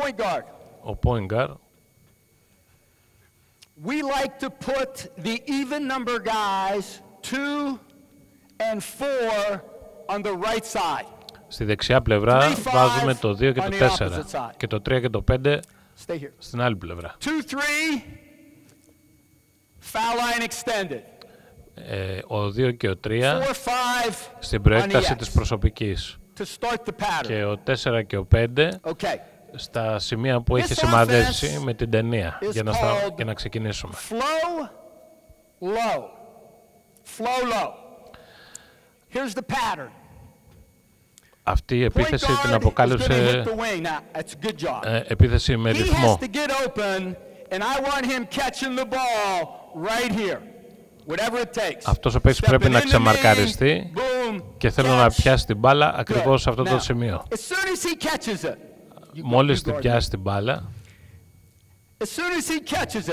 point guard. Ο point guard We like to put the even number guys, two and four, on the right side. στη δεξιά πλευρά Three, five βάζουμε το 2 και on το the 4 opposite side. και το 3 και το 5 Stay here. στην άλλη πλευρά. Two, three, foul line extended. Ε, ο 2 και ο 3 Four, five, στην on the προέκταση X της προσωπικής to start the pattern. και ο 4 και ο 5 Okay. Στα σημεία που έχει σημαδέψει με την ταινία για να ξεκινήσουμε, αυτή η επίθεση την αποκάλυψε. Ε, επίθεση με ρυθμό. Αυτός ο παίκτης πρέπει να ξεμαρκαριστεί και θέλω να πιάσει την μπάλα ακριβώς σε αυτό το σημείο μόλις πιάσει την μπάλα,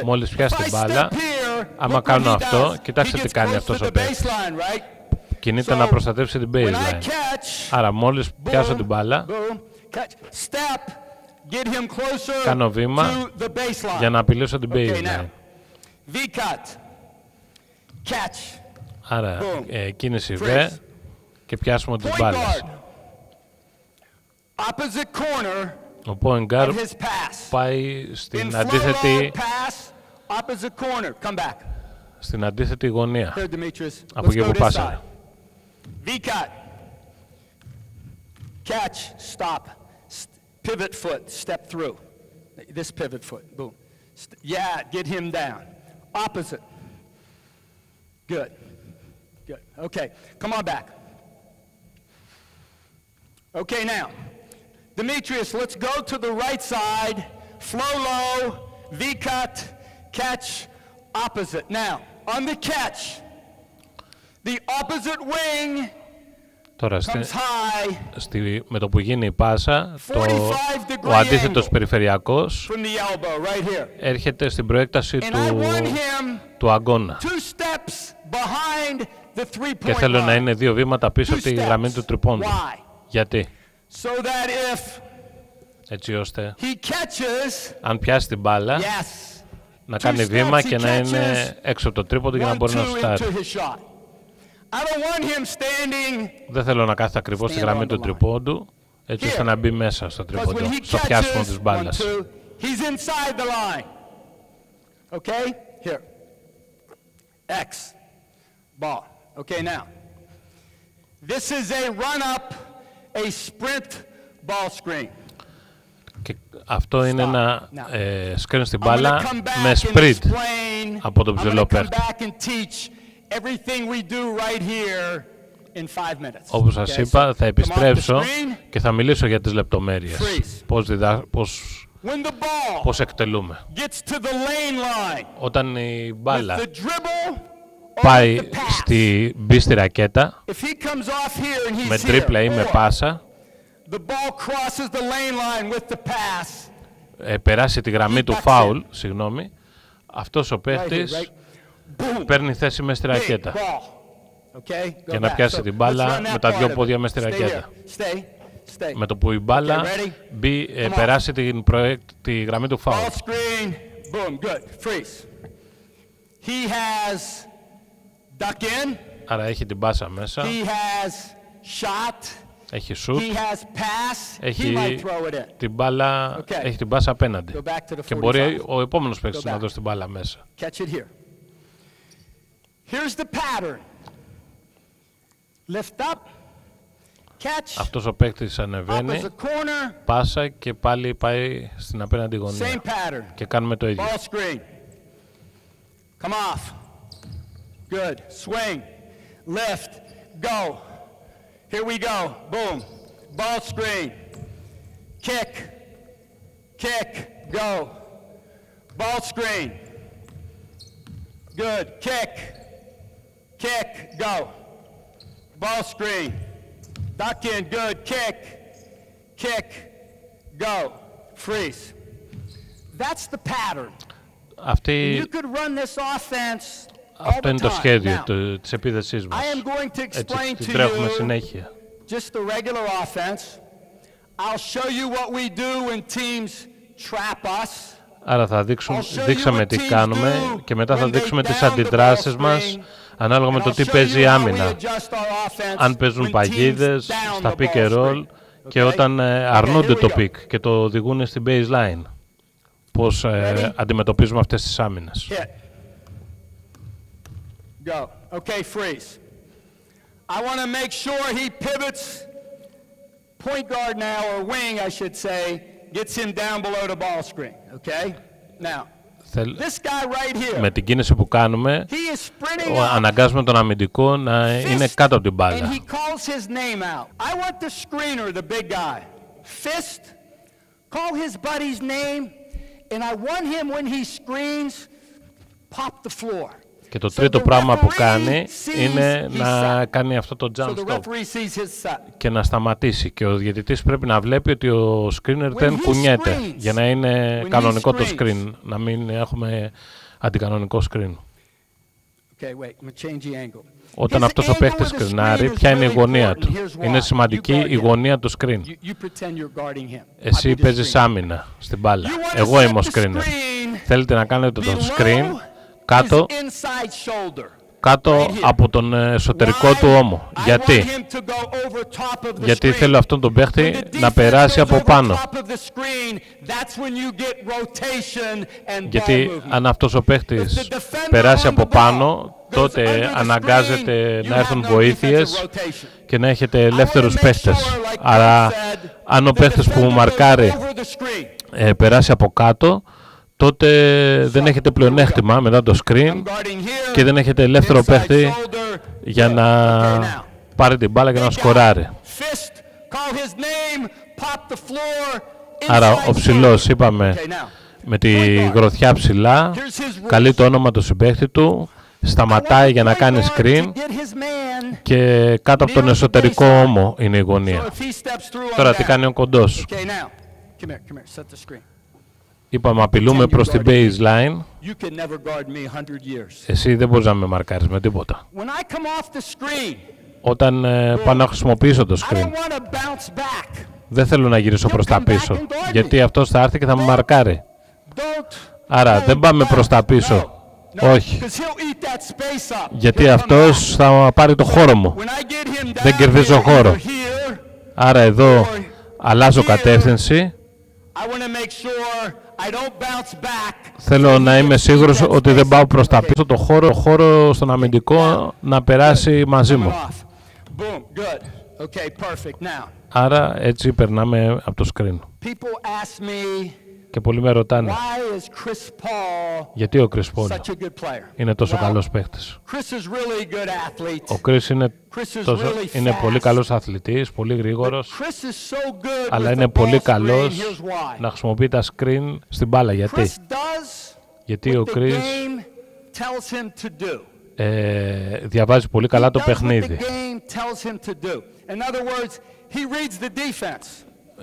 μόλις πιάσει την μπάλα, άμα κάνω αυτό, κοιτάξτε τι κάνει αυτός ο παίκτης. Κινείται να προστατεύσει την baseline. Άρα μόλις πιάσω την μπάλα, κάνω βήμα για να απειλήσω την baseline. Άρα, ε, κίνηση V και πιάσουμε την μπάλα. Ο point of guard his pass. πάει In στην flow low, αντίθετη, pass, opposite corner, come back. στην αντίθετη γωνία. Here, Demetrius. Από Let's εκεί go που this πάσαρε. side. V-cut. Catch, stop. S- pivot foot, step through. This pivot foot, boom. St- yeah, get him down. Opposite. Good. Good. Okay, come on back. Okay, now, Demetrius, let's go to the right side, flow low, V cut, catch opposite. Now, Τώρα στη, με το που γίνει η πάσα, το, ο αντίθετος περιφερειακός έρχεται στην προέκταση του, του αγώνα. Και θέλω να είναι δύο βήματα πίσω από τη γραμμή του τρυπώντου. Γιατί; So that if Έτσι ώστε he catches, αν πιάσει την μπάλα yes, να two κάνει steps βήμα he και να είναι catches, έξω από το τρίποντο για να one, μπορεί να two σουτάρει. into his shot. I don't want him standing Δεν θέλω να κάθεται ακριβώς στη Stand γραμμή on του the line. τριπώντου έτσι ώστε Here. να μπει μέσα στο because τρίποντο, when he στο πιάσιμο catches, της one, μπάλας. two, he's inside the line. Okay? Here. X. Ball. Okay, now. This is a run-up, και αυτό είναι ένα ε, στην μπάλα με σπριντ από τον ψηλό Όπω σα Όπως σας είπα, θα επιστρέψω και θα μιλήσω για τις λεπτομέρειες. Πώς, διδά, πώς, πώς εκτελούμε. Όταν η μπάλα Πάει στη ρακέτα. Με τρίπλα ή με πάσα. Ε, περάσει τη γραμμή του φάουλ. Αυτός ο παίχτης παίρνει θέση μες στη ρακέτα. Για να πιάσει την μπάλα με τα δύο πόδια μέσα στη ρακέτα. Με το που η μπάλα ε, περάσει τη γραμμή του φάουλ duck in. Άρα έχει την πάσα μέσα, He has shot. έχει σουτ, He has pass. He έχει might throw it in. την μπάλα, Okay. έχει την πάσα απέναντι. Go back to the Και μπορεί 45. ο επόμενος παίκτης Go να back. δώσει την μπάλα μέσα. Catch it here. Here's the pattern. Lift up. Catch. Αυτός ο παίκτης ανεβαίνει, Opposite corner. πάσα και πάλι πάει στην απέναντι Same γωνία. pattern. Και κάνουμε το ίδιο. Ball screen. Come off. Good. Swing. Lift. Go. Here we go. Boom. Ball screen. Kick. Kick. Go. Ball screen. Good. Kick. Kick. Go. Ball screen. Duck in. Good. Kick. Kick. Go. Freeze. That's the pattern. Αυτή, You could run this offense all αυτό the είναι το time. σχέδιο Now, του, της επίθεσής μας. I am going to Έτσι, explain την to τρέχουμε you συνέχεια. just the regular offense. I'll show you what we do in teams trap us. Άρα θα δείξουμε, δείξαμε τι κάνουμε και μετά θα δείξουμε τις αντιδράσεις μας ανάλογα με το τι παίζει η άμυνα. Αν παίζουν παγίδες, στα pick and roll και όταν ε, αρνούνται το pick και το οδηγούν στην baseline. Πώς ε, αντιμετωπίζουμε αυτές τις άμυνες. Go. Okay, freeze. I want to make sure he pivots. Point guard now, or wing, I should say, gets him down below the ball screen. Okay? Now, this guy right here, με την κίνηση που κάνουμε, he is sprinting ο, up. αναγκάζουμε τον αμυντικό να Fist, είναι κάτω από την And μπάλα. he calls his name out. I want the screener, the big guy. Fist, call his buddy's name, and I want him when he screens, pop the floor. Και το τρίτο πράγμα που κάνει είναι να κάνει αυτό το jump και να σταματήσει. Και ο διαιτητής πρέπει να βλέπει ότι ο screener δεν κουνιέται για να είναι κανονικό το screen, να μην έχουμε αντικανονικό σκρίν. Όταν αυτός ο παίχτης σκρινάρει, ποια είναι η γωνία του. Είναι σημαντική η γωνία του screen. Εσύ παίζεις άμυνα στην μπάλα. Εγώ είμαι ο screener. Θέλετε να κάνετε τον screen; κάτω, κάτω από τον ε, εσωτερικό του ώμο. Γιατί, γιατί θέλω αυτόν τον παίχτη να περάσει από πάνω. Γιατί αν αυτός ο παίχτης περάσει από πάνω, τότε αναγκάζεται να έρθουν βοήθειες και να έχετε ελεύθερους παίχτες. Άρα, αν ο παίχτης που μου μαρκάρει ε, περάσει από κάτω, τότε δεν έχετε πλεονέκτημα μετά το screen I'm guarding here, και δεν έχετε ελεύθερο inside παίχτη shoulder. για Good. να Okay, now. πάρει την μπάλα και να Big guy, σκοράρει. Fist, call his name, pop the floor, Άρα inside ο ψηλός shoulder. είπαμε Okay, now. με τη γροθιά ψηλά, Here's his rules. καλεί το όνομα του συμπαίχτη του, σταματάει για να κάνει screen και κάτω από τον εσωτερικό ώμο είναι η γωνία. Τώρα τι κάνει ο κοντός. Είπαμε απειλούμε προς την baseline. You can never guard me 100 years. Εσύ δεν μπορείς να με μαρκάρεις με τίποτα. When I come off the screen, Όταν ε, πάω να χρησιμοποιήσω το I don't screen, want to bounce back. δεν θέλω να γυρίσω προς τα πίσω. Γιατί αυτός θα έρθει και θα με μαρκάρει. Don't. Άρα δεν πάμε προς τα πίσω. Όχι. Because he'll eat that space up. Γιατί He'll come αυτός back. θα πάρει το χώρο μου. When I get him down Δεν κερδίζω here, χώρο. either here, Άρα εδώ αλλάζω κατεύθυνση. Θέλω να είμαι σίγουρος ότι δεν πάω προς τα πίσω το χώρο, το χώρο στον αμυντικό να περάσει μαζί Coming μου. off. Boom. Good. Okay, perfect. Now, Άρα έτσι περνάμε από το screen. Και πολλοί με ρωτάνε, γιατί ο Chris Paul είναι τόσο καλός παίχτης. Ο Chris είναι, είναι πολύ καλός αθλητής, πολύ γρήγορος, αλλά είναι πολύ καλός να χρησιμοποιεί τα screen στην μπάλα. Γιατί, γιατί ο Κρυσ ε, διαβάζει πολύ καλά το παιχνίδι.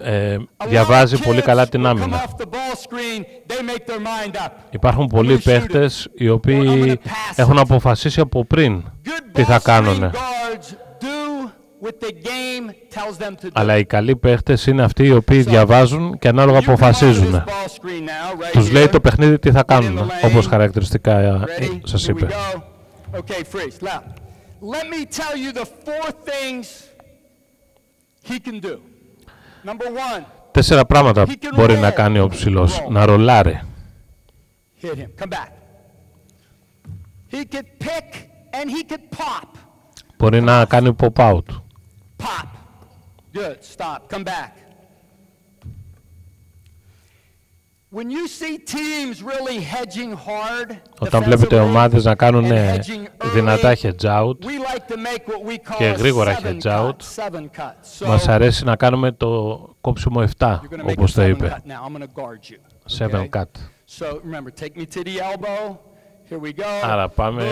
Ε, διαβάζει πολύ καλά την άμυνα. Υπάρχουν πολλοί παίχτες οι οποίοι έχουν αποφασίσει από πριν τι θα κάνουν. Αλλά οι καλοί παίχτες είναι αυτοί οι οποίοι διαβάζουν και ανάλογα αποφασίζουν. Τους λέει το παιχνίδι τι θα κάνουν, όπως χαρακτηριστικά ε, σας είπε. Τέσσερα πράγματα μπορεί να κάνει ο ψυλό να ρολάρε. Μπορεί να κάνει pop-out. Παπ. Συγχαρητήρια, έρχεται. Όταν βλέπετε ομάδες να κάνουν ε, δυνατά hedge out και γρήγορα hedge out, μας αρέσει να κάνουμε το κόψιμο 7, όπως το είπε. 7 cut. Άρα πάμε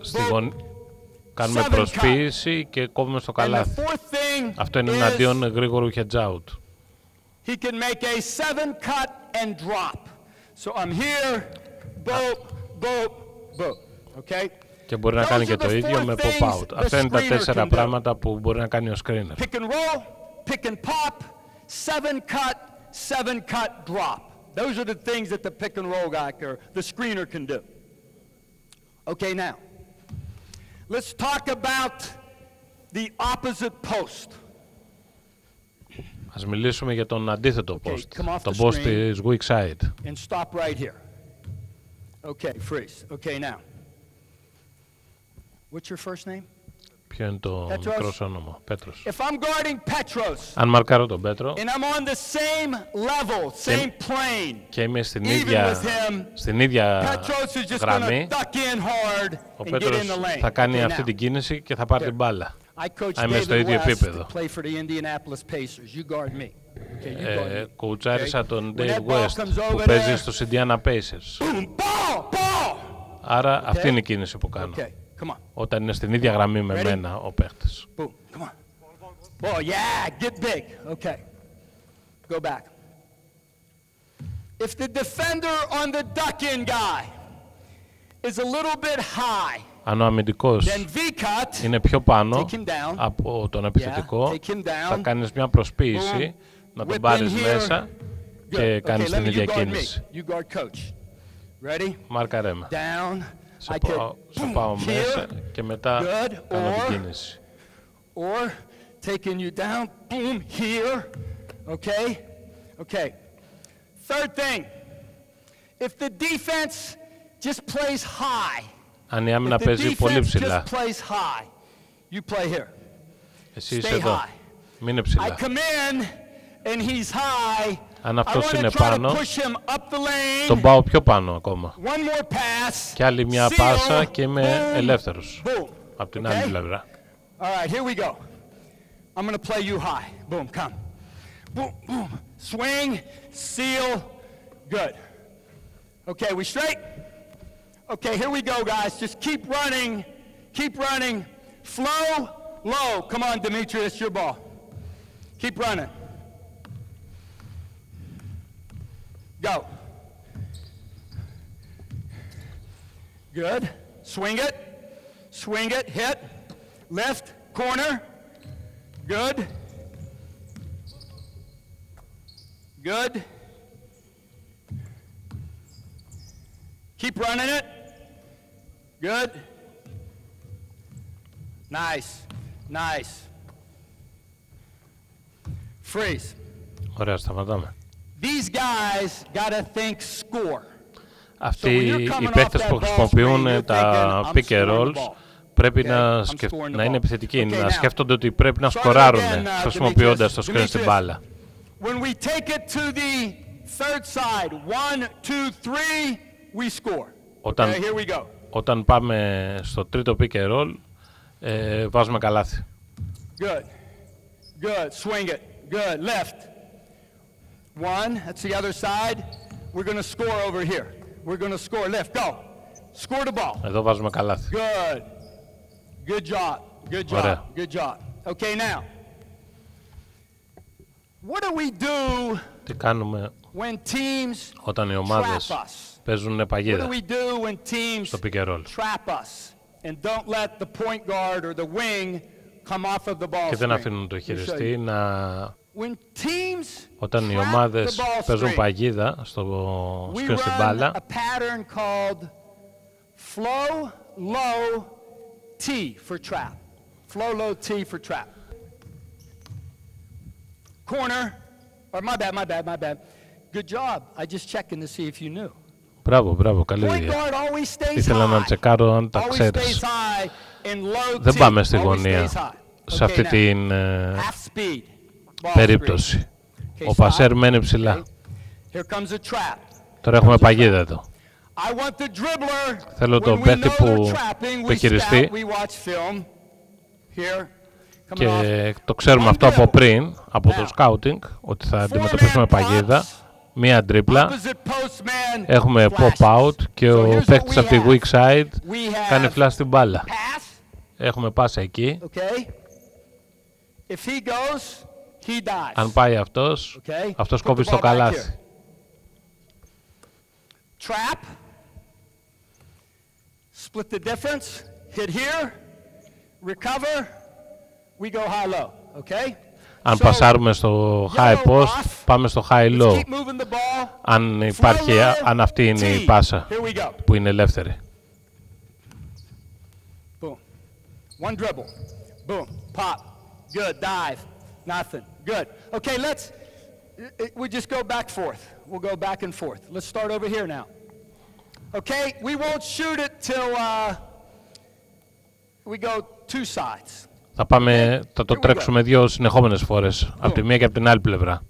στη. Κάνουμε προσποίηση και κόβουμε στο καλάθι. Αυτό είναι εναντίον γρήγορου hedge out. he can make a seven cut and drop. So I'm here, boop, boop, boop. Okay? Και μπορεί να Those κάνει are και the το ίδιο four με things pop-out. the Αυτά είναι τα screener τέσσερα can do. πράγματα που μπορεί να κάνει ο screener. Pick and roll, pick and pop, seven cut, seven cut, drop. Those are the things that the pick and roll guy or the screener can do. Okay, now, let's talk about the opposite post. Α μιλήσουμε για τον αντίθετο πώ στον πώ στη Wikisite. Ποιο είναι το Μικρό όνομα; Πέτρος. Αν μαρκάρω τον Πέτρο, και είμαι στην ίδια στην ίδια γραμμή, ο Πέτρος θα κάνει αυτή την κίνηση και θα πάρει την μπάλα. I coach Α, είμαι στο David ίδιο West επίπεδο. to play for the Indianapolis Pacers. You guard me. Okay, you guard Ε, me. Κουουτσάρισα τον When that Dave ball West comes που over παίζει there, στους Indiana Pacers. boom, ball, ball. Άρα αυτή είναι η κίνηση που κάνω. Okay, come on. Όταν είναι στην ίδια γραμμή με Ready? μένα ο παίχτης. Boom, come on. Ball, yeah, get big. Okay. Go back. If the defender on the duck-in guy is a little bit high, αν ο αμυντικό είναι πιο πάνω από τον επιθετικό, θα κάνεις μια προσποίηση να τον πάρεις μέσα και κάνεις την ίδια κίνηση. Μάρκα. Σε πάω, μέσα και μετά good, την κίνηση. Or taking you αν η άμυνα παίζει πολύ ψηλά. Εσύ είσαι εδώ. Μείνε ψηλά. Αν αυτός είναι πάνω, τον πάω πιο πάνω ακόμα. Και άλλη μια πάσα και είμαι ελεύθερος. Από την άλλη Boom, come. Boom, boom. Okay, here we go, guys. Just keep running. Keep running. Flow, low. Come on, Demetrius, your ball. Keep running. Go. Good. Swing it. Swing it. Hit. Lift. Corner. Good. Good. Keep running it. Good. Nice. Nice. Freeze. Ωραία, σταματάμε. These guys got to think score. Αυτοί when you're οι coming παίκτες off που that ball χρησιμοποιούν screen, you're τα thinking, I'm pick and scoring the rolls ball. πρέπει Okay, να, I'm σκεφ... scoring the να είναι ball. επιθετικοί, Okay, να now. σκέφτονται ότι πρέπει να Try it σκοράρουν again, uh, χρησιμοποιώντας Demetrius. το screen στην Demetrius. μπάλα. When we take it to the third side, one, two, three, we score. Όταν- Okay, here we go. Όταν πάμε στο τρίτο pick and roll, ε, βάζουμε καλάθι. Good. Good. Swing it. Good. Left. One. That's the other side. We're going to score over here. We're going to score. Left. Go. Score the ball. Εδώ βάζουμε καλάθι. Good. Good job. Good job. Ωραία. Good job. Okay, now. What do we do Τι κάνουμε when teams όταν οι trap ομάδες us? παίζουν What παγίδα do we do when teams στο pick and roll trap us and don't let the point guard or the wing come off of the ball και δεν screen? αφήνουν το Let me show χειριστή you. να... When teams Όταν οι trap ομάδες the ball παίζουν screen, παγίδα στο we screen στην run μπάλα, a pattern called flow low T for trap. Flow low T for trap. Corner, or my bad, my bad, my bad. Good job. I just checking to see if you knew. Μπράβο, μπράβο, καλή ιδέα. Ήθελα να τσεκάρω αν τα ξέρεις. Δεν πάμε στη γωνία. σε αυτή την ε, περίπτωση. Ο πασέρ μένει ψηλά. Τώρα έχουμε παγίδα εδώ. Θέλω τον παίχτη που επιχειριστεί και το ξέρουμε αυτό από πριν, από το σκαουτινγκ ότι θα αντιμετωπίσουμε παγίδα μία τρίπλα. Έχουμε pop-out και ο παίκτης από τη weak side κάνει flash την μπάλα. Έχουμε πάσα εκεί. Αν πάει αυτός, αυτός κόβει στο καλάθι. Trap. Split the difference. Hit here. Recover. We go high low. Okay; Αν πασάρουμε στο high post, πάμε στο high low. Αν, υπάρχει, αν αυτή είναι η πάσα που είναι ελεύθερη. One dribble. Boom. Pop. Good. Dive. Nothing. Good. Okay, let's. We just go back forth. We'll go back and forth. Let's start over here now. Okay, we won't shoot it till uh, we go two sides. Θα, πάμε, θα το τρέξουμε δύο συνεχόμενες φορές, από τη μία και από την άλλη πλευρά.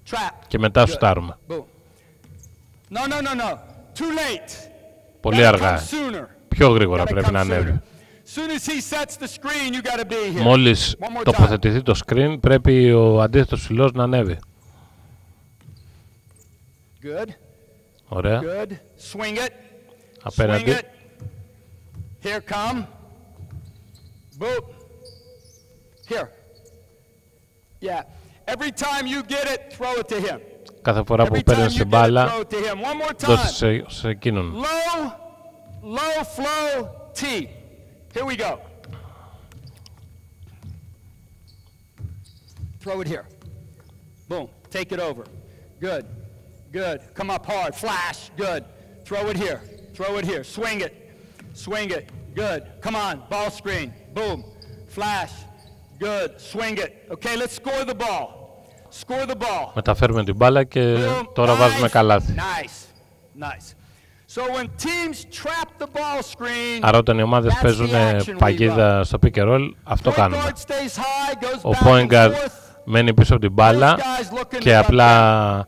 Και μετά σουτάρουμε. No, no, no, no. Too late. Πολύ αργά. Πιο γρήγορα πρέπει να ανέβει. Μόλις τοποθετηθεί το screen, πρέπει ο αντίθετος ψηλός να ανέβει. Good. Ωραία. Good. Swing it. Απέναντι. Swing it. Here come. Boop. Here. Yeah. Every time you get it, throw it to him. Κάθε φορά που παίρνεις την μπάλα, δώσε σε εκείνον. Low, low flow T. Here we go. Throw it here. Boom. Take it over. Good. Good. Come up hard. Flash. Good. Throw it here. Throw it here. Swing it. Swing it. Good. Come on. Ball screen. Boom. Flash. Good. Swing it. Okay, let's score the ball. Score the ball. Μεταφέρουμε την μπάλα και Boom. τώρα nice. βάζουμε καλάθι. Nice. Nice. So when teams trap the ball screen, Άρα όταν οι ομάδες παίζουν παγίδα στο pick and roll, αυτό κάνουμε. Ο point guard μένει πίσω από την μπάλα και απλά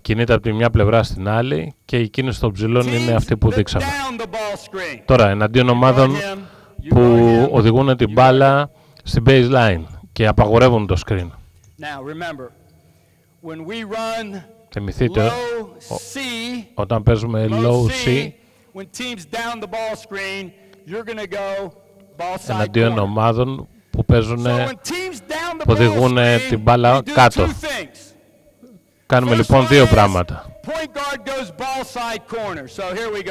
κινείται από τη μια πλευρά στην άλλη και οι κίνηση των ψηλών είναι αυτή που δείξαμε. Τώρα, εναντίον ομάδων που οδηγούν την μπάλα στην baseline και απαγορεύουν το screen. Θυμηθείτε, όταν παίζουμε low C, εναντίον ομάδων που παίζουν, που οδηγούν την μπάλα κάτω. Κάνουμε λοιπόν δύο πράγματα.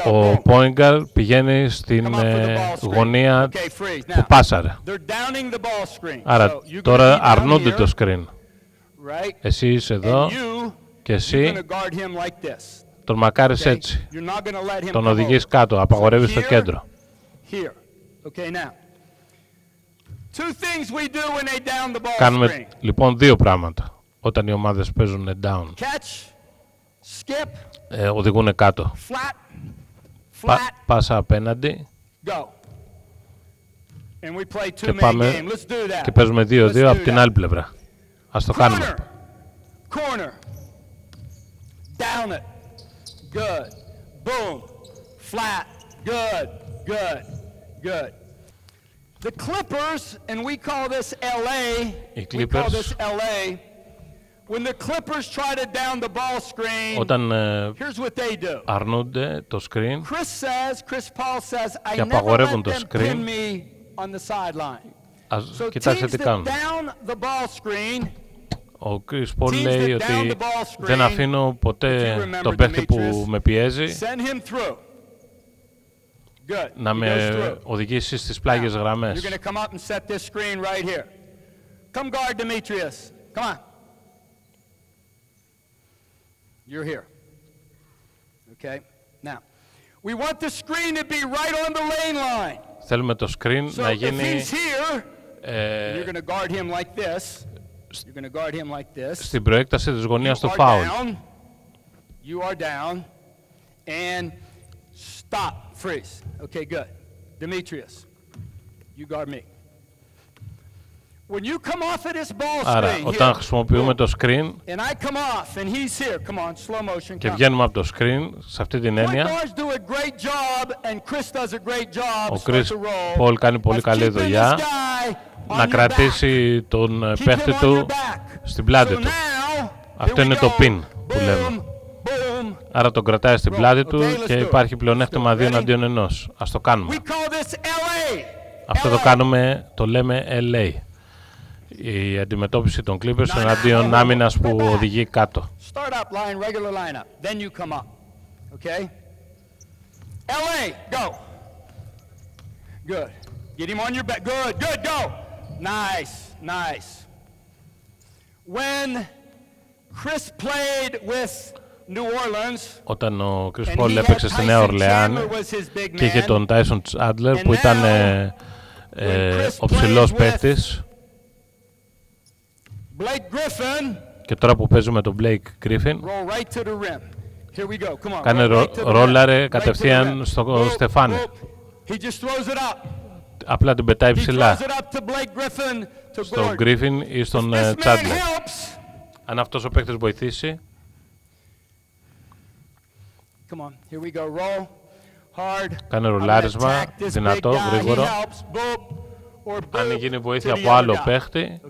Ο point guard πηγαίνει στην ε, γωνία που πάσαρε. Άρα τώρα αρνούνται το screen. Εσύ είσαι εδώ και εσύ τον μακάρεις έτσι. Τον οδηγείς κάτω, απαγορεύεις στο κέντρο. Κάνουμε λοιπόν δύο πράγματα όταν οι ομάδες παίζουν down. Ε, οδηγούν κάτω. Πα, πάσα απέναντι. Και πάμε και παίζουμε 2-2 από την άλλη πλευρά. Ας το κάνουμε. Corner. Down it. Good. Boom. Flat. Good. Good. Good. The Clippers, and we call this LA. We call this LA. Όταν ε, here's what they do. αρνούνται το screen Chris says, Chris Paul says, I και απαγορεύουν το screen, on the sideline. Ας so κοιτάξτε τι κάνουν. Down the ball screen, ο Chris Paul λέει ότι δεν αφήνω ποτέ το παίχτη που με πιέζει να με οδηγήσει στις πλάγιες γραμμές. Come guard Demetrius. Come on. You're here. Okay? Now, we want the screen to be right on the lane line. Θέλουμε το screen so να γίνει... If he's here, ε, you're going to guard him like this. You're going to guard him like this. Στην προέκταση της γωνίας του foul. Down. You are down. And stop. Freeze. Okay, good. Demetrius, you guard me. Άρα, όταν χρησιμοποιούμε το screen και βγαίνουμε από το screen, σε αυτή την έννοια, ο Chris Paul κάνει πολύ καλή δουλειά να κρατήσει τον ε, παίχτη του στην πλάτη του. Αυτό είναι το pin που λέμε. Άρα τον κρατάει στην πλάτη του και υπάρχει πλεονέκτημα δύο εναντίον ενός. Ας το κάνουμε. Αυτό το κάνουμε, το λέμε LA η αντιμετώπιση των Clippers εναντίον άμυνας που οδηγεί κάτω. Start up line, regular lineup. Then you come up. Okay? LA, go. Good. Get him on your back. Good, good, go. Nice, nice. When Chris played with New Orleans, Όταν ο Chris Paul έπαιξε στη Νέα Ορλεάνη και είχε τον Tyson Chandler που ήταν ε, ε, ο ψηλός παίχτης και τώρα που παίζουμε τον Blake Griffin Κάνε ρο, ρόλαρε κατευθείαν στο στεφάνι. Απλά την πετάει ψηλά. Στον Γκρίφιν ή στον Τσάντλερ. Αν αυτός ο παίκτης βοηθήσει. Κάνε ρολάρισμα, δυνατό, γρήγορο. Αν γίνει βοήθεια από άλλο παίχτη,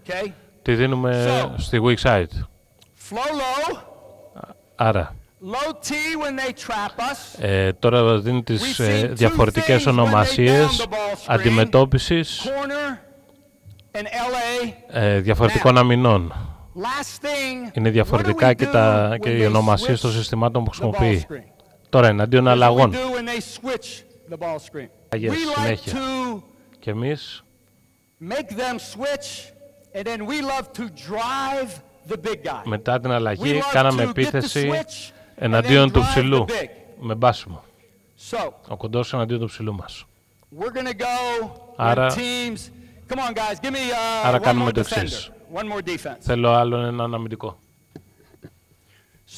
τη δίνουμε στη weak side. Άρα, ε, τώρα δίνει τις ε, διαφορετικές ονομασίες αντιμετώπισης ε, διαφορετικών αμυνών. Είναι διαφορετικά και, τα, και οι ονομασίες των συστημάτων που χρησιμοποιεί. Τώρα εναντίον αλλαγών. Αγίες, συνέχεια. Και εμείς; Μετά την αλλαγή κάναμε επίθεση εναντίον του ψηλού με μπάσιμο. Ο κοντός εναντίον του ψηλού μας. Άρα, άρα κάνουμε το εξής. Θέλω άλλο ένα αμυντικό.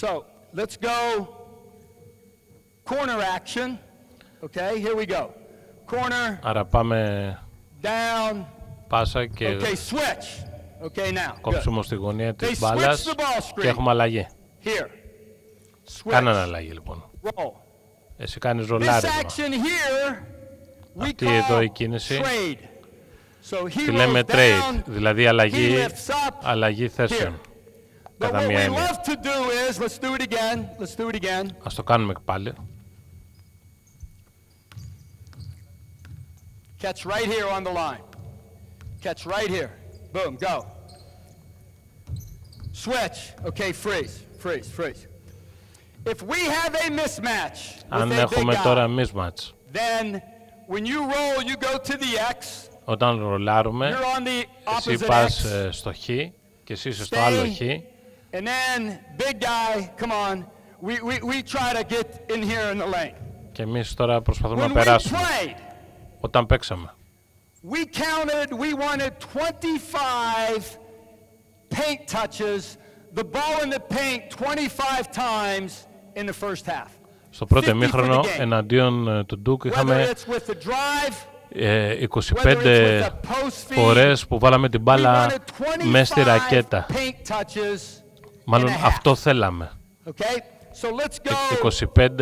So, let's go corner action. Okay, here we go. Corner. Άρα πάμε down. Πάσα και okay, switch. Okay, now. κόψουμε στη γωνία της μπάλας και έχουμε αλλαγή. Here. Κάνε αλλαγή λοιπόν. Εσύ κάνεις ρολάρισμα. Αυτή εδώ η κίνηση τη λέμε trade, δηλαδή αλλαγή, αλλαγή θέσεων. Κατά μία έννοια. Ας το κάνουμε πάλι. Catch right here on the line. Catch right here. Boom, go. Switch. Okay, freeze, freeze, freeze. If we have a mismatch Αν έχουμε τώρα mismatch, then when you roll, you go to the X. Όταν ρολάρουμε, εσύ πας ε, στο Χ και εσύ είσαι στο άλλο Χ. And then, big guy, come on, we, we, we try to get in here in the lane. Και εμείς τώρα προσπαθούμε when να περάσουμε. Played, Όταν παίξαμε. We counted, we wanted 25 paint touches, the ball in the paint 25 times in the first half. Στο πρώτο εμίχρονο εναντίον του Ντούκ είχαμε 25 φορές που βάλαμε την μπάλα μέσα στη ρακέτα. Μάλλον αυτό θέλαμε. 25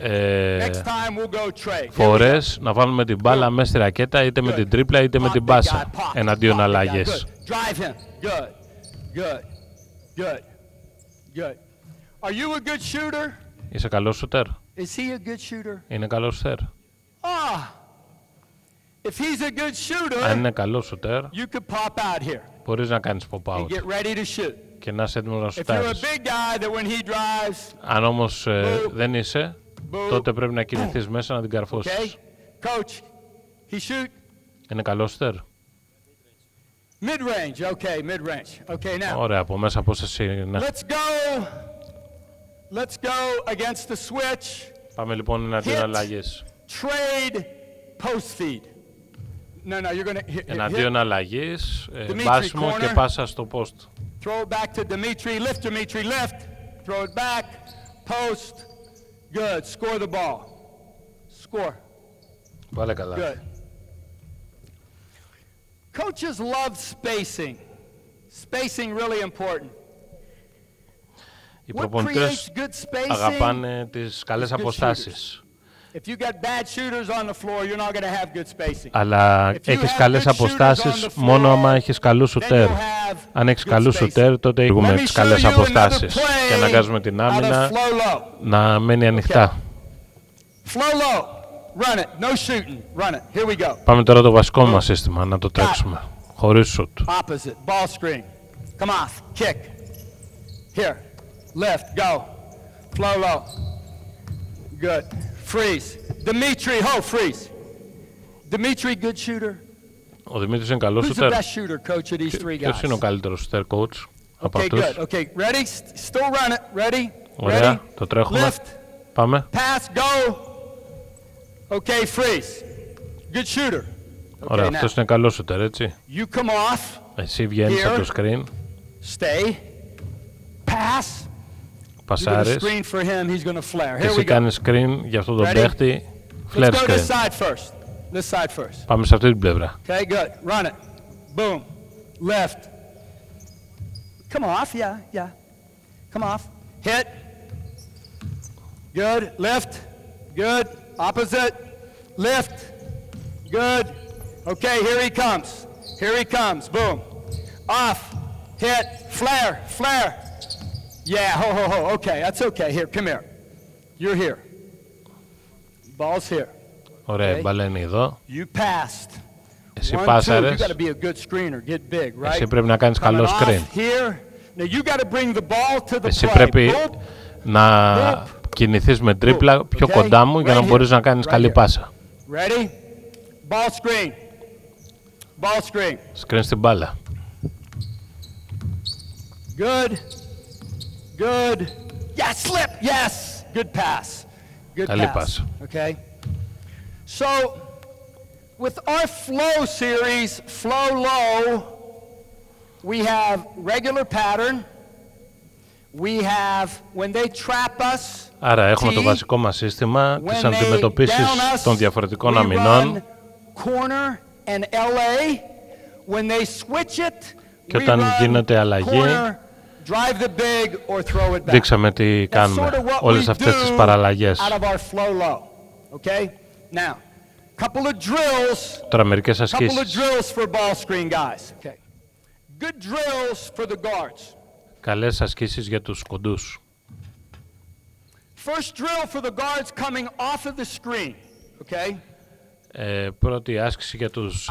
ε, φορές να βάλουμε την μπάλα μέσα στη ρακέτα είτε με την τρίπλα είτε με την μπάσα εναντίον αλλαγές. Are you a good shooter? Είσαι καλός σουτέρ; Is he a good shooter? Είναι καλός σουτέρ. Ah. If he's a good shooter, Αν είναι καλός σουτέρ, you could pop out here. μπορείς να κάνεις pop out and get ready to shoot. και να είσαι έτοιμος να If you're a σουτάρεις. big guy that when he drives, Αν όμως ε, δεν είσαι, boo, τότε πρέπει να κινηθείς μέσα να την καρφώσεις. okay? Coach, he shoot Είναι καλός σουτέρ; mid-range. Okay, mid-range. Okay, now Ωραία, από μέσα από εσύ. Ναι. let's go. Let's go against the switch. Πάμε λοιπόν εναντίον Hit. αλλαγής. Trade post feed. No, no, you're gonna hit, hit, Εναντίον hit. αλλαγής, ε, Δημήτρη, βάσιμο και corner. πάσα στο post. Throw it back to Dimitri. Lift, Dimitri, lift. Throw it back. Post. Good. Score the ball. Score. Βάλε καλά. Good. Coaches love spacing. Spacing really important. Οι What προπονητές creates good spacing? αγαπάνε τις καλές is good αποστάσεις. Αλλά If you έχεις have καλές good shooters αποστάσεις on the μόνο floor, άμα έχεις καλούς Then σουτέρ. you'll have Αν έχεις good καλούς spacing. σουτέρ, τότε Let έχουμε me τις show καλές you another αποστάσεις play και αναγκάζουμε την out of άμυνα flow low. να μένει ανοιχτά. Flow low. Run it. No shooting. Run it. Here we go. Πάμε τώρα το βασικό μας σύστημα, να το τρέξουμε. Χωρίς σουτ. Opposite. Ball screen. Come off. Kick. Here. Left. Go. Flow low. Good. Freeze. Dimitri, ho, freeze. Dimitri, good shooter. Ο Δημήτρης είναι καλός Who's the σούτερ. best shooter coach of these three Ποιος guys? είναι ο καλύτερος σούτερ coach από Okay, αυτούς. good. Okay, ready? Still run it. Ready? Ωραία, Ready? το τρέχουμε. Lift. Πάμε. Pass. Go. Okay, freeze. Good shooter. Ωραία, Okay, now αυτός είναι καλός σούτερ, έτσι. you come off. Εσύ βγαίνεις Here. από το screen, Stay. Pass. You're going to πασάρεις screen for him. He's going to flare. και Here εσύ we go. κάνεις screen για αυτόν τον Ready? παίχτη. Let's Flare go this screen. side first. This side first. Πάμε σε αυτή την πλευρά. Okay, good. Run it. Boom. Left. Come off. Yeah, yeah. Come off. Hit. Good. Lift. Good. Opposite. Lift. Good. Okay, here he comes. Here he comes. Boom. Off. Hit. Flare. Flare. Yeah, ho, ho, ho. Okay, that's okay. Here, come here. You're here. Ball's here. Ωραία, η Okay. μπάλα είναι εδώ. You passed. Εσύ One, two, you πάσαρες. got to be a good screener, get big, right? Εσύ πρέπει να κάνεις Coming καλό off screen. Here. Now you got to bring the ball to the Εσύ play. πρέπει Boop. να κινηθείς με τρίπλα πιο Okay, κοντά μου για να right μπορείς here, να κάνεις right καλή here. πάσα. Ready? Ball screen. Ball screen. Screen στην μπάλα. Good. Good. Yeah, slip. Yes. Good pass. Good Καλή pass. πάσα. Okay. So, with our flow series, flow low, we have regular pattern. We have when they trap us. Άρα έχουμε το T, βασικό μας σύστημα when της they αντιμετωπίσης down us, των διαφορετικών we αμυνών run corner and LA. When they switch it, Και we όταν run γίνεται αλλαγή, corner, drive the big or throw it back. δείξαμε τι That's sort κάνουμε of what όλες we αυτές τις do παραλλαγές. out of our flow low. Okay? Now, couple of drills, Τώρα μερικές couple of ασκήσεις. drills for ball screen guys. Okay. Good drills for the guards. Καλές ασκήσεις για τους κοντούς. First drill for the guards coming off of the screen. Okay? Ε, πρώτη άσκηση για τους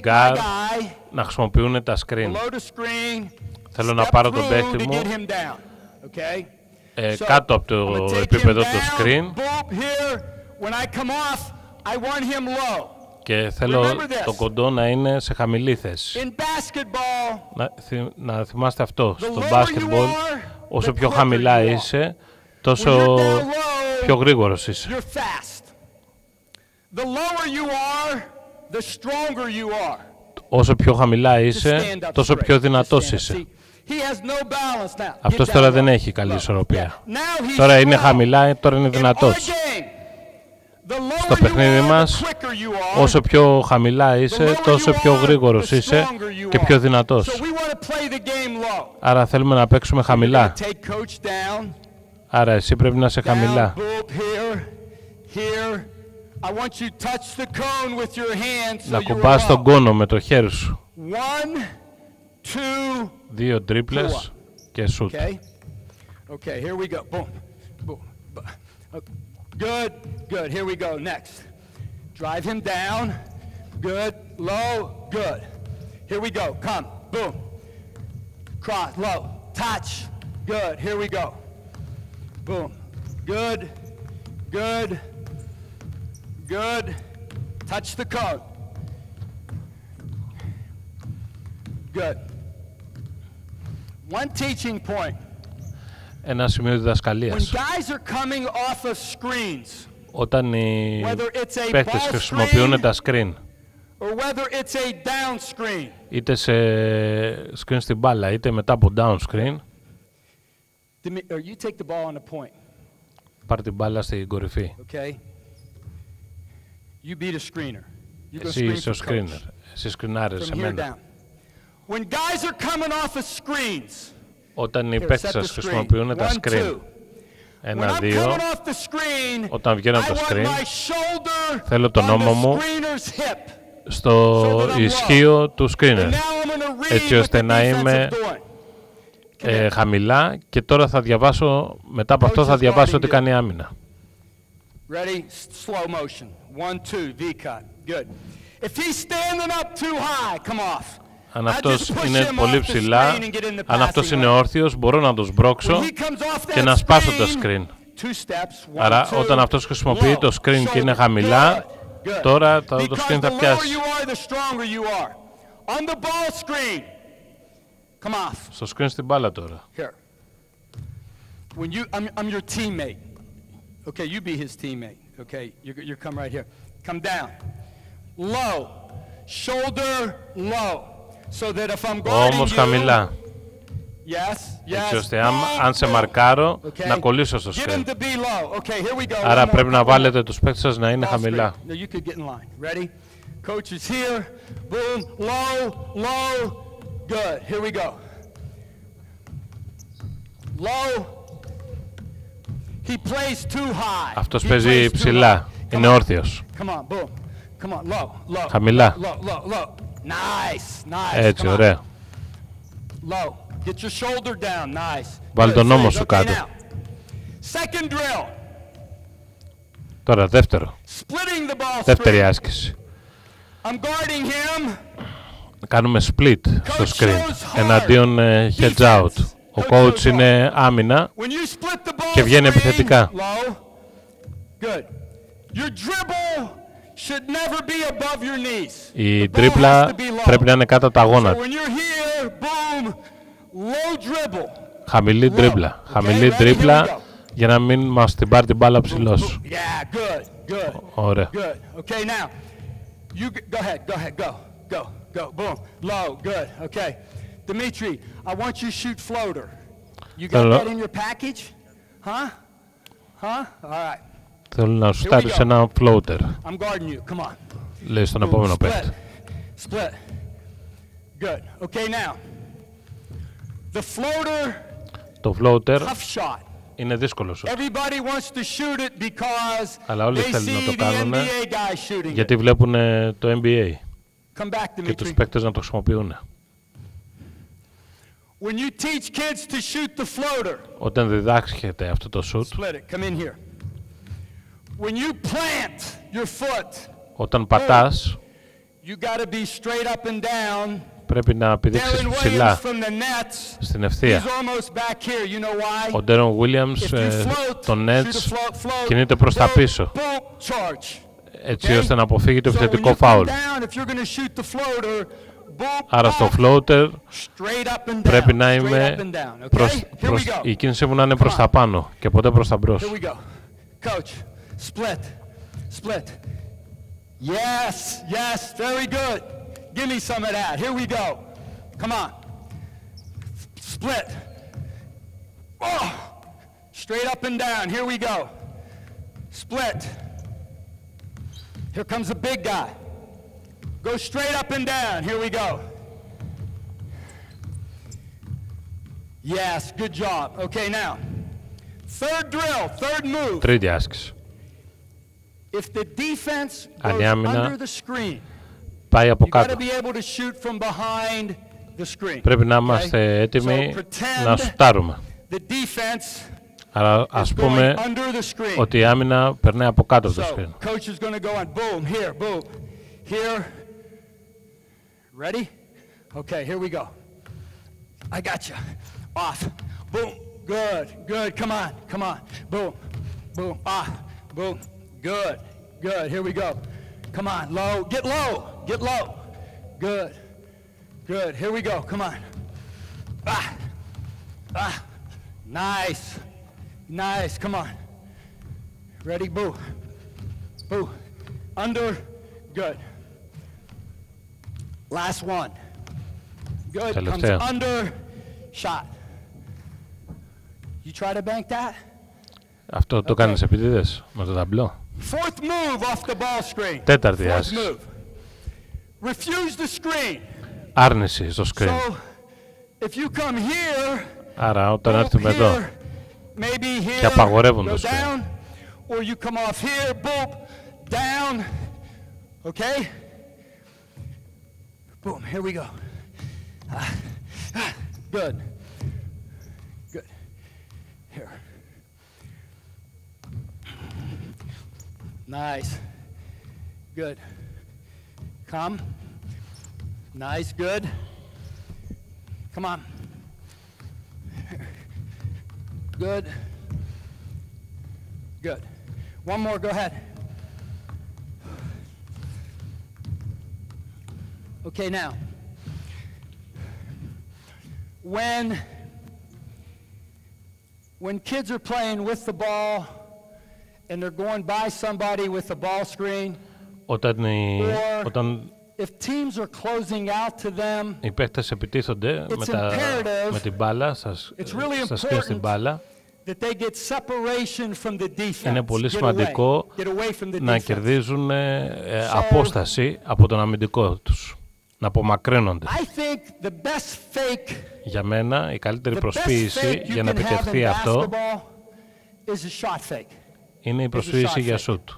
guards, ε, να χρησιμοποιούν τα screen. Θέλω να πάρω τον παίχτη μου. Ε, κάτω από το επίπεδο του screen. Και θέλω τον κοντό να είναι σε χαμηλή θέση. Να θυμάστε αυτό. Στον μπάσκετμπολ, όσο πιο χαμηλά είσαι, τόσο πιο γρήγορος είσαι. Όσο πιο χαμηλά To είσαι, stand up τόσο straight. πιο To δυνατός stand up. είσαι. See, he has no balance now. Αυτός Get τώρα down δεν low. έχει καλή Low. ισορροπία. Yeah. Now he's Τώρα είναι strong. χαμηλά, τώρα είναι In our δυνατός. game, the lower Στο you παιχνίδι are, the μας, quicker you are. όσο πιο χαμηλά The είσαι, lower τόσο you πιο are, γρήγορος the είσαι stronger you και are. πιο δυνατός. So we want to play the game low. Άρα θέλουμε να παίξουμε χαμηλά. Take coach down. Άρα εσύ πρέπει να είσαι Down, χαμηλά. Να you're κουμπάς τον low. κόνο με το χέρι σου. One, two, Δύο τρίπλες και σουτ. okay. Okay, here we go. Boom, boom. bu- uh, Good, good. Here we go. Next. Drive him down. Good, low, good. Here we go. Come, boom. Cross, low, touch. Good. Here we go. Boom. Good, good, good. Touch the cone. Good. One teaching point. Ένα σημείο When διδασκαλίας. guys are coming off of screens, Όταν οι whether it's a παίκτες ball χρησιμοποιούν screen τα screen, or whether it's a down screen, είτε σε screen στην μπάλα, είτε μετά από down screen, Demi- or you take the ball on the point, πάρ την μπάλα στην κορυφή. okay? You beat Εσύ είσαι ο screener. Εσύ σε μένα. When guys are coming off screens, όταν οι παίκτες σας χρησιμοποιούν τα screen, ένα, δύο, όταν βγαίνω από το screen, θέλω τον νόμο μου στο ισχύο του screener, έτσι ώστε να είμαι ε, χαμηλά και τώρα θα διαβάσω, μετά από αυτό θα διαβάσω ό,τι κάνει άμυνα. Ready, slow motion. One, two, V cut. Good. If he's standing up too high, come off. Αν αυτός είναι πολύ ψηλά, αν αυτός είναι όρθιος, μπορώ να τον σπρώξω και να σπάσω το screen. Άρα, όταν αυτός χρησιμοποιεί το screen και είναι χαμηλά, τώρα το screen θα πιάσει. Στο screen στην μπάλα τώρα. When you, I'm, I'm your teammate. Okay, you be his teammate. Okay, you, you come right here. Come down. Low. Shoulder low. So that if I'm guarding Όμως you, χαμηλά. Yes, yes. Έτσι ώστε αν, boom, αν σε boom. μαρκάρω Okay. να κολλήσω στο Get him screen. to be low. Okay, here we go. Άρα One more, πρέπει να couple more. βάλετε τους παίκτες σας να είναι Ball χαμηλά. screen. Now you could get in line. Ready? Coach is here. Boom. Low. Low. Good. Here we go. Low. Αυτός παίζει ψηλά. Είναι όρθιος. Χαμηλά. Έτσι, ωραία. Βάλει τον ώμο σου κάτω. Τώρα δεύτερο. Δεύτερη άσκηση. Κάνουμε split στο screen. εναντίον ε, head out. Ο coach είναι άμυνα και βγαίνει επιθετικά. Η τρίπλα πρέπει να είναι κάτω από τα γόνατα. Χαμηλή τρίπλα. Χαμηλή τρίπλα για να μην μας την πάρει την μπάλα ψηλός. Ωραία now, you g- go ahead, go ahead, go, go, go, boom, low, good. Okay, Dimitri, I want you to shoot floater. You got Hello. that in your package? Huh? Huh? All right. Θέλω να σου Here we στάρεις go. ένα floater. I'm guarding you. Come on. Λέει στον Boom, επόμενο split. παίκτη. Split. Good. Okay, now. The floater Το floater tough shot. είναι δύσκολο σου. Everybody wants to shoot it because Αλλά όλοι they θέλουν να see το the κάνουν NBA guys shooting γιατί it. βλέπουν ε, το NBA Come back, και τους Dimitri. παίκτες να το χρησιμοποιούν. Όταν διδάξετε αυτό το shoot, come in here. When you plant your foot, όταν πατάς, you gotta be straight up and down. Πρέπει να πηδήξεις ψηλά στην ευθεία. Ο Ντέρον Βίλιαμς ε, τον Nets κινείται προς τα πίσω. Έτσι ώστε να αποφύγει το επιθετικό φάουλ down, if you're going to shoot the floater, boom, Άρα στο off, floater straight up and down. πρέπει να straight είμαι up and down. Okay? προς, Here προς, we go. η κίνησή μου να είναι προς Come τα on. πάνω και ποτέ προς τα μπρος. Here we go. Coach, split, split. Yes, yes, very good. Give me some of that. Here we go. Come on. Split. Oh, straight up and down. Here we go. Split. Here comes a big guy. Go straight up and down. Here we go. Yes, good job. Okay, now. Third drill, third move. Τρίτη άσκηση. If the defense Αν goes η άμυνα under the screen, Πάει από you got to κάτω. be able to shoot from behind the screen. Πρέπει να okay? είμαστε έτοιμοι So pretend να σουτάρουμε. The defense Άρα is ας going πούμε under the screen. ότι η άμυνα περνάει από κάτω από το So, Ready? Okay, here we go. I got you. Off. Boom. Good, good. Come on, come on. Boom, boom. Ah, boom. Good, good. Here we go. Come on, low. Get low. Get low. Good, good. Here we go. Come on. Ah, ah. Nice, nice. Come on. Ready? Boo. Boo. Under. Good. Last one. Good. Comes Τελευταία. under. Shot. You try to bank that? Αυτό το κάνεις επίτηδες με το ταμπλό. Fourth move off the ball screen. Τέταρτη Fourth άσκηση. move. Refuse the screen. Άρνηση στο screen. So if you come here, Άρα όταν go έρθουμε εδώ here, maybe here, Και απαγορεύουν go το screen. down, or you come off here, boom, down, okay? Boom, here we go. Ah, ah, good, good. Here. Nice, good. Come. Nice, good. Come on. Good. Good. One more, go ahead. Okay, now, when when kids are playing with the ball and they're going by somebody with the ball screen, όταν, οι, or όταν if teams are closing out to them, οι παίκτες επιτίθονται με, τα, imperative, με την μπάλα, σας, it's really σας σκέφτει την important μπάλα, that they get separation from the defense. είναι πολύ Get away. σημαντικό Get away from the να defense. κερδίζουν ε, ε, So- απόσταση από τον αμυντικό τους. Να απομακρύνονται. I think the best fake, Για μένα η καλύτερη the best προσποίηση fake you για να can have in επιτευχθεί αυτό basketball is a shot fake. είναι η προσποίηση για σουτ.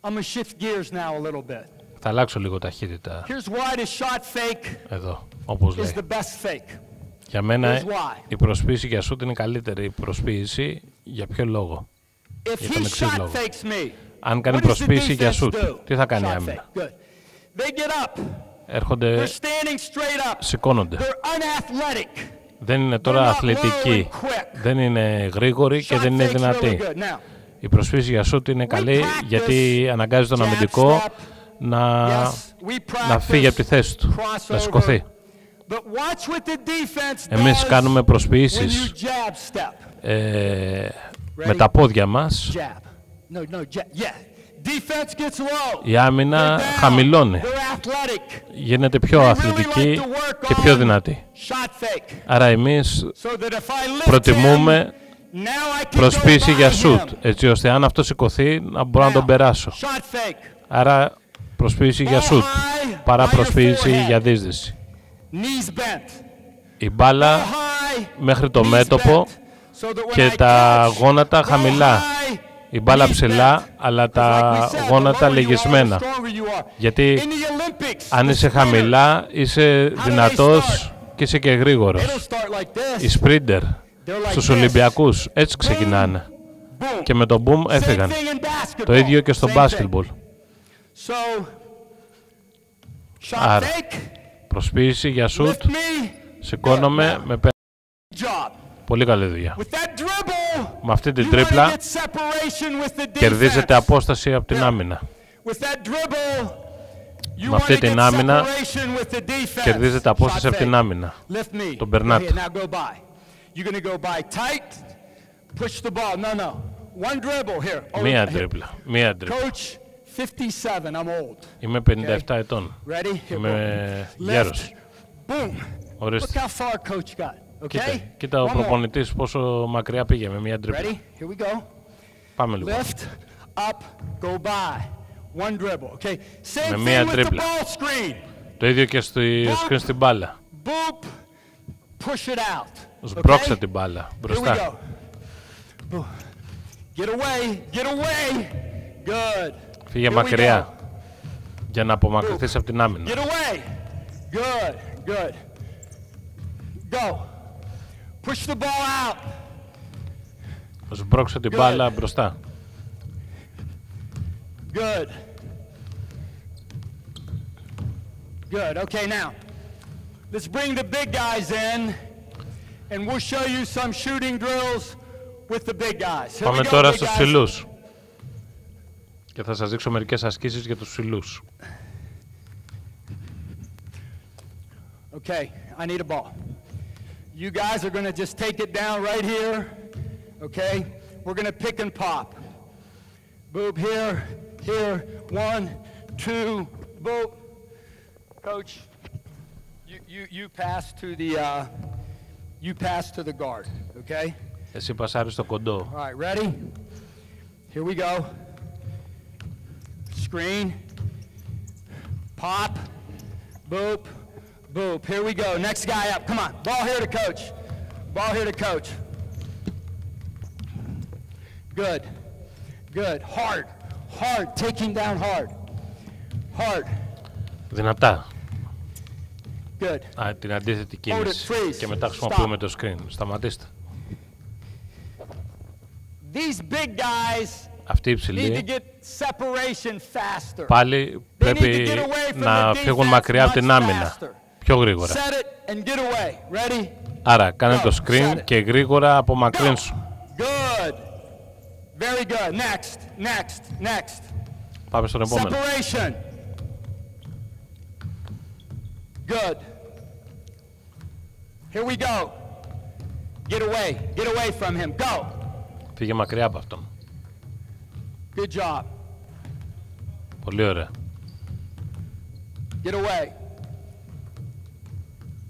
I'm gonna shift gears now a little bit. Θα αλλάξω λίγο ταχύτητα Here's why the shot fake εδώ, όπως is λέει. the best fake. Για μένα Here's why. η προσποίηση για σουτ είναι η καλύτερη προσποίηση. Για ποιο λόγο; If Για he τον εξής shot λόγο. fakes me, Αν κάνει what does the προσποίηση για defense σουτ, do? τι θα κάνει η Shot άμυνα; Fake. Good. They get up. Έρχονται, They're standing straight up. σηκώνονται. They're unathletic. Δεν είναι They're τώρα not αθλητικοί. low and quick. Δεν είναι γρήγοροι και Shot δεν είναι fake's really δυνατοί. good. Now, Η προσποίηση για σουτ είναι καλή practice γιατί αναγκάζει τον jab αμυντικό step. να, yes, we να φύγει από τη practice θέση του, να crossover. σηκωθεί. But watch what the defense Εμείς does κάνουμε when προσποιήσεις you jab step. ε, με τα πόδια μας. Jab. No, no, jab. Yeah. Defense gets low. Η άμυνα They're down. χαμηλώνει. They're athletic. Γίνεται πιο They really αθλητική like to work και πιο on δυνατή. Shot fake. Άρα εμείς So that if I lift προτιμούμε him, now I can προσποίηση go για by σουτ, him. έτσι ώστε αν αυτός σηκωθεί να μπορώ να τον Now, περάσω. Shot fake. Άρα προσποίηση για Ball σουτ, high παρά by your προσποίηση forehead. για δίσδυση. Knees bent. Η μπάλα High, μέχρι το knees μέτωπο bent. So that when και I τα catch, γόνατα ball χαμηλά. High, Η μπάλα knees ψηλά, bent. αλλά 'Cause τα like we said, the γόνατα lower you are, the λεγισμένα. stronger you are. Γιατί In the Olympics, αν the είσαι sprinter, χαμηλά, είσαι δυνατός και είσαι και They γρήγορος. don't start like Οι this. σπρίντερ They're like στους this. Ολυμπιακούς έτσι ξεκινάνε. Boom. Και με το boom Same έφυγαν. thing in basketball. Το ίδιο και στο Same μπάσκετμπολ. thing. So, shot Άρα. fake, Προσποίηση για σουτ, lift me, σηκώνομαι με πέ... job. Πολύ καλή δουλειά. Με αυτή την τρίπλα κερδίζεται απόσταση από την άμυνα. Με αυτή την άμυνα κερδίζεται απόσταση από την άμυνα. Τον περνάτε. Μία τρίπλα. Μία τρίπλα. Είμαι 57 ετών. Είμαι γέρος. Ορίστε. Κοίτα, κοίτα ο προπονητής πόσο μακριά πήγε με μια dribble. Ready? Here we go. Πάμε λίγο. Lift, up, go by. One dribble. Okay; Same. Το ίδιο και στο boop, στην μπάλα. Boop, push it out. Σπρώξε την μπάλα μπροστά. Get away, get away. Good. Φύγε μακριά για να απομακρυνθείς από την άμυνα. Get away. Good, good. Go. Push the ball out. Σμπρώξτε την Good. μπάλα μπροστά. Good. Good. Okay, now let's bring the big guys in, and we'll show you some shooting drills with the big guys. Here we Πάμε go, τώρα big στους guys. ψηλούς. Και θα σας δείξω μερικές ασκήσεις για τους ψηλούς. Okay, I need a ball. You guys are going to just take it down right here. Okay, we're going to pick and pop. Boop here, here, one, two, boop. Coach, you, you, you pass to the uh, you pass to the guard. Okay. Εσύ πασάρεις στο κοντό. All right, ready? Here we go. Screen. Pop. Boop. Boop. Here we go. Next guy up. Come on. Ball here to coach. Ball here to coach. Good. Good. Hard. Hard. Take him down hard. Hard. Δυνατά. Good. Α, την αντίθετη κίνηση. freeze. Και μετά χρησιμοποιούμε το screen. Σταματήστε. These big guys Αυτοί οι need to ψηλοί get separation faster. πάλι They need to πρέπει get away from να the φύγουν defense μακριά από much την άμυνα. Faster. Πιο γρήγορα. Set it and get away. Ready? Άρα κάνε Go, το set screen it. και γρήγορα Go. απομακρύνσου. Good. Very good. Next. Next. Next. Πάμε στον επόμενο. Separation. Good. Here we go. Get away. Get away from him. Go. Φύγε μακριά από αυτόν. Good job. Πολύ ωραία. Get away.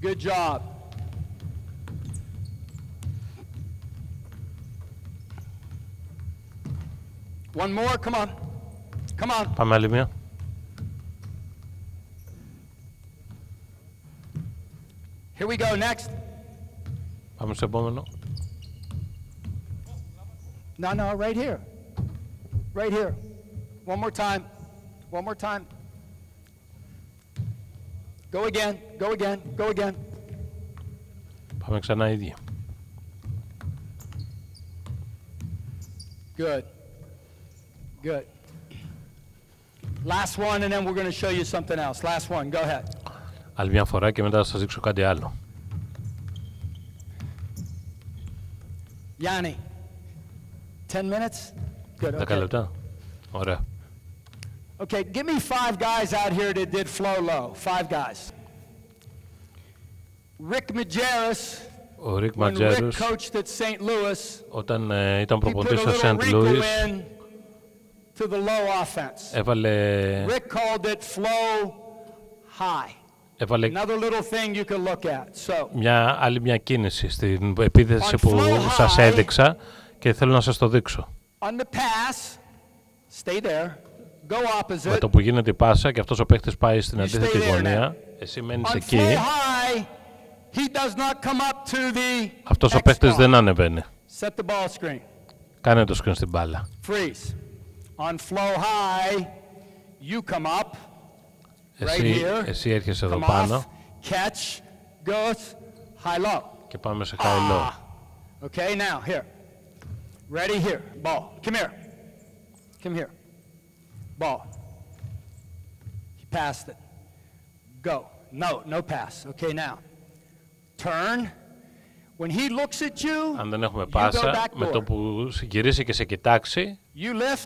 Good job. One more, come on. Come on. Πάμε άλλη μία. Here we go, next. Πάμε στο επόμενο. No, no, right here. Right here. One more time. One more time. Go again. Go again. Go again. Πάμε ξανά ίδια. Good. Good. Last one, and then we're going to show you something else. Last one. Go ahead. Άλλη μια φορά και μετά θα σας δείξω κάτι άλλο. Yanni. 10 minutes? Good. 10 Okay. λεπτά. Ωραία. Okay, give me five guys out here that did flow low. Five guys. Rick Majerus, Ο Ρικ when Rick Ματζέρους, coached at St. Louis, όταν ε, ήταν he put a προπονητής στο little Σεντ wrinkle Λούις, in to the low offense. έβαλε, Rick called it flow high. έβαλε Another little thing you can look at. So, μια, άλλη μια κίνηση στην επίθεση On που flow σας high. έδειξα και θέλω να σας το δείξω. on the pass, stay there. Με το που γίνεται η πάσα και αυτός ο παίχτης πάει στην αντίθετη γωνία, εσύ μένεις εκεί. Αυτός ο παίχτης δεν ανεβαίνει. Κάνε το screen στην μπάλα. Εσύ, εσύ έρχεσαι εδώ πάνω. Και πάμε σε high low. Okay, now, αν δεν έχουμε πάσα, με το που γυρίσει και σε κοιτάξει,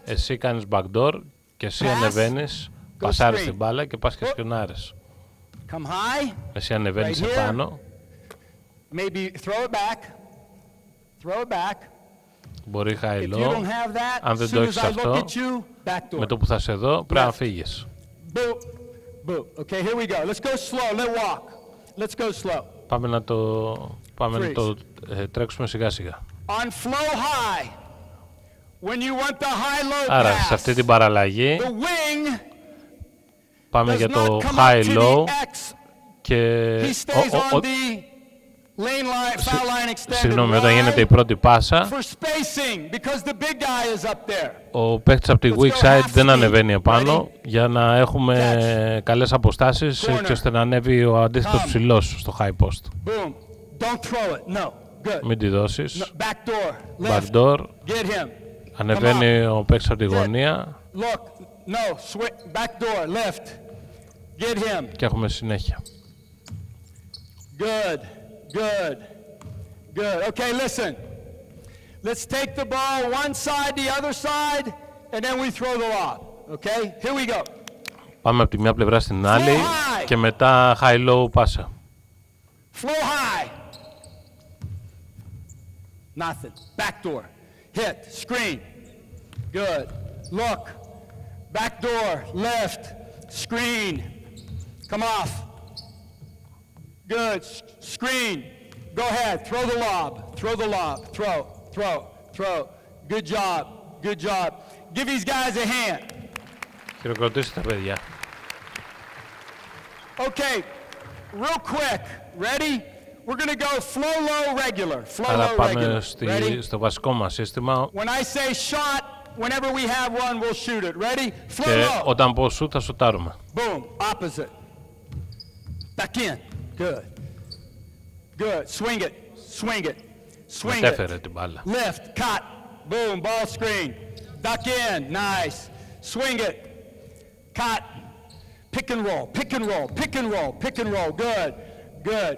εσύ κάνεις backdoor και εσύ ανεβαίνεις. ανεβαίνεις, πασάρεις την μπάλα και πας και σκρινάρεις. Come εσύ ανεβαίνεις right επάνω. Maybe throw it back. Throw it back. Μπορεί χαίλο, αν δεν το έχεις αυτό, με το που θα σε δω, πρέπει να φύγεις. Πάμε να το ε, τρέξουμε σιγά σιγά. Άρα, σε αυτή την παραλλαγή, πάμε για το high low και συγγνώμη, όταν γίνεται η wide πρώτη πάσα, for spacing because the big guy is up there. ο παίκτης από τη Let's weak go side half δεν speed. ανεβαίνει επάνω για να έχουμε καλές αποστάσεις Corner. έτσι ώστε να ανέβει ο αντίθετος Come. ψηλός στο high post. Boom. Don't throw it. No. Good. Μην τη δώσεις. No, back door. Left. Backdoor, Get him. ανεβαίνει ο παίκτης από τη That's it. γωνία Look. No. Swing. Back door. Left. Get him. και έχουμε συνέχεια. Good, good, good. Okay, listen. Let's take the ball one side, the other side, and then we throw the lob. Okay, here we go. Πάμε από τη μια πλευρά στην άλλη high. και μετά high-low πάσα. Flow high. Nothing. Back door. Hit. Screen. Good. Look. Back door. Left. Screen. Come off. Good. S- Screen. Go ahead. Throw the lob. Throw the lob. Throw. Throw. Throw. Good job. Good job. Give these guys a hand. Χειροκροτήστε τα παιδιά. Okay. Real quick. Ready? We're going to go flow low regular. Flow Άρα low πάμε regular. στη, Ready? στο βασικό μας σύστημα When I say shot, whenever we have one, we'll shoot it. Ready? Flow και low. όταν πω σου θα σουτάρουμε. Boom. Opposite. Back in. Good. Good. Swing it. Swing it. Swing Μετέφερε it. την μπάλα. Lift. Cut. Boom. Ball screen. Duck in. Nice. Swing it. Cut. Pick and roll. Pick and roll. Pick and roll. Pick and roll. Good. Good.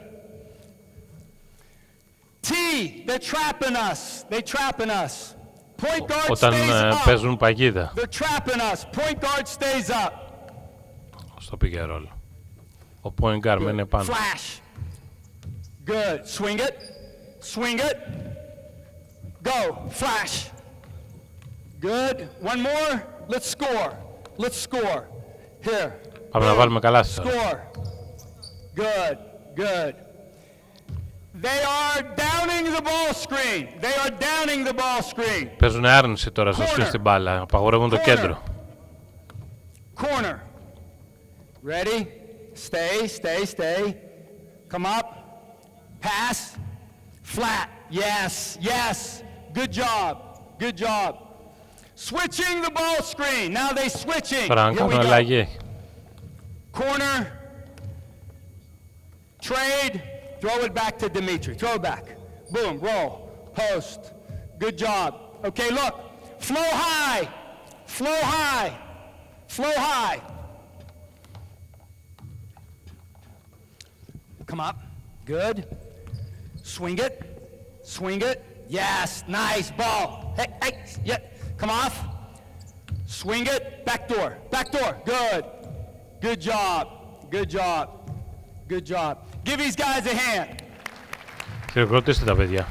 T. They're trapping us. They trapping us. Point guard Όταν stays ε, up. παίζουν παγίδα They're trapping us. Point guard stays up. στο pick and roll. Ο point guard μένει πάνω. Flash. Good. Swing it. Swing it. Go. Flash. Good. One more. Let's score. Let's score. Here. Πάμε να βάλουμε καλά Score. Good. Good. They are downing the ball screen. They are downing the ball screen. Παίζουν άρνηση τώρα στο σκριν στην μπάλα. Απαγορεύουν το κέντρο. Corner. Ready? stay, stay, stay. Come up, pass, flat. Yes, yes. Good job, good job. Switching the ball screen. Now they switching. Here we go. Corner. Trade. Throw it back to Dimitri. Throw it back. Boom. Roll. Post. Good job. Okay, look. Flow high. Flow high. Flow high. Come up. Good. Swing it. Swing it. Yes. Nice ball. Hey, hey. Yeah. Come off. Swing it. Back door. Back door. Good. Good job. Good job. Good job. Give these guys a hand. Χειροκροτήστε τα παιδιά.